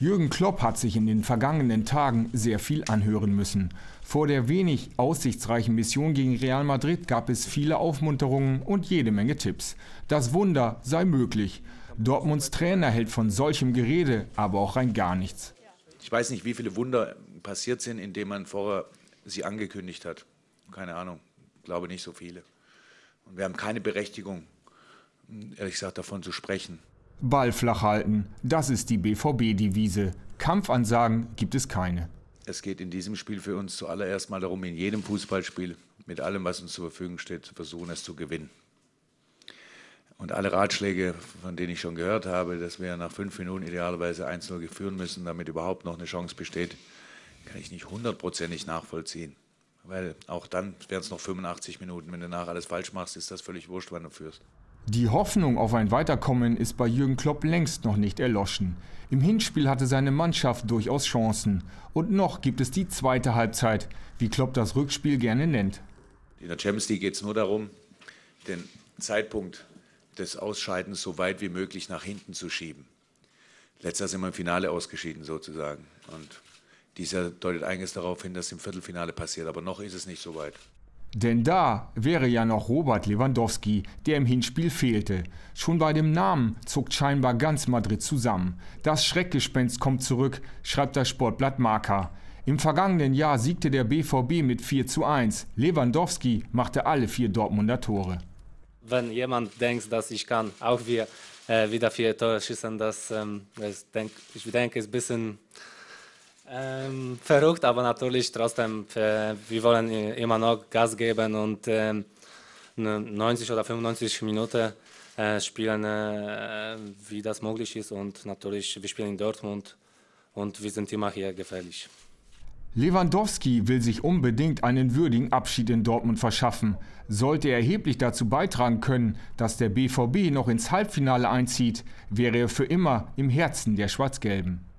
Jürgen Klopp hat sich in den vergangenen Tagen sehr viel anhören müssen. Vor der wenig aussichtsreichen Mission gegen Real Madrid gab es viele Aufmunterungen und jede Menge Tipps. Das Wunder sei möglich. Dortmunds Trainer hält von solchem Gerede aber auch rein gar nichts. Ich weiß nicht, wie viele Wunder passiert sind, indem man vorher sie angekündigt hat. Keine Ahnung, ich glaube nicht so viele. Und wir haben keine Berechtigung, ehrlich gesagt, davon zu sprechen. Ball flach halten, das ist die BVB-Devise. Kampfansagen gibt es keine. Es geht in diesem Spiel für uns zuallererst mal darum, in jedem Fußballspiel mit allem, was uns zur Verfügung steht, zu versuchen, es zu gewinnen. Und alle Ratschläge, von denen ich schon gehört habe, dass wir nach fünf Minuten idealerweise 1-0 führen müssen, damit überhaupt noch eine Chance besteht, kann ich nicht hundertprozentig nachvollziehen. Weil auch dann wären es noch 85 Minuten. Wenn du nach alles falsch machst, ist das völlig wurscht, wann du führst. Die Hoffnung auf ein Weiterkommen ist bei Jürgen Klopp längst noch nicht erloschen. Im Hinspiel hatte seine Mannschaft durchaus Chancen. Und noch gibt es die zweite Halbzeit, wie Klopp das Rückspiel gerne nennt. In der Champions League geht es nur darum, den Zeitpunkt des Ausscheidens so weit wie möglich nach hinten zu schieben. Letzter sind wir im Finale ausgeschieden sozusagen. Und dieser deutet eigentlich darauf hin, dass im Viertelfinale passiert. Aber noch ist es nicht so weit. Denn da wäre ja noch Robert Lewandowski, der im Hinspiel fehlte. Schon bei dem Namen zuckt scheinbar ganz Madrid zusammen. Das Schreckgespenst kommt zurück, schreibt das Sportblatt Marca. Im vergangenen Jahr siegte der BVB mit 4 zu 1. Lewandowski machte alle vier Dortmunder Tore. Wenn jemand denkt, dass ich kann auch wieder, äh, wieder vier Tore schießen, das, ähm, das denk, ich denke, ist ein bisschen ähm, verrückt, aber natürlich trotzdem, äh, wir wollen immer noch Gas geben und äh, 90 oder 95 Minuten äh, spielen, äh, wie das möglich ist. Und natürlich, wir spielen in Dortmund und wir sind immer hier gefährlich. Lewandowski will sich unbedingt einen würdigen Abschied in Dortmund verschaffen. Sollte er erheblich dazu beitragen können, dass der BVB noch ins Halbfinale einzieht, wäre er für immer im Herzen der Schwarz-Gelben.